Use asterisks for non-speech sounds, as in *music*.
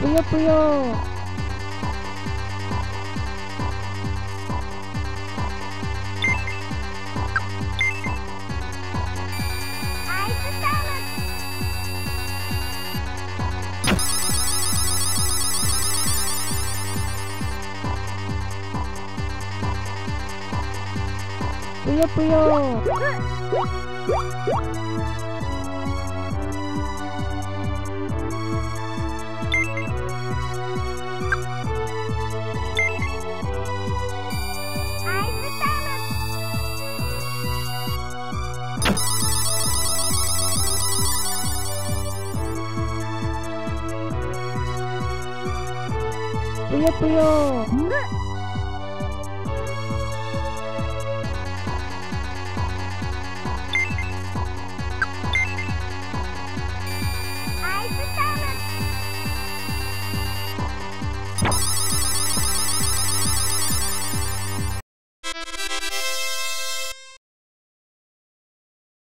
뿌요뿌요 puyo puyo. Puyo puyo. Puyo puyo 拜 *laughs* 拜